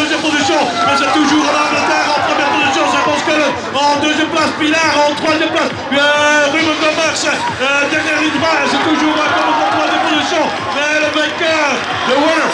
deuxième position, mais c'est toujours l'Angleterre en première position. Je pense que en deuxième place, Pilar, en troisième place, euh, Ruben Gomers, euh, dernière ligne c'est toujours comme en troisième position. Mais le vainqueur, le winner,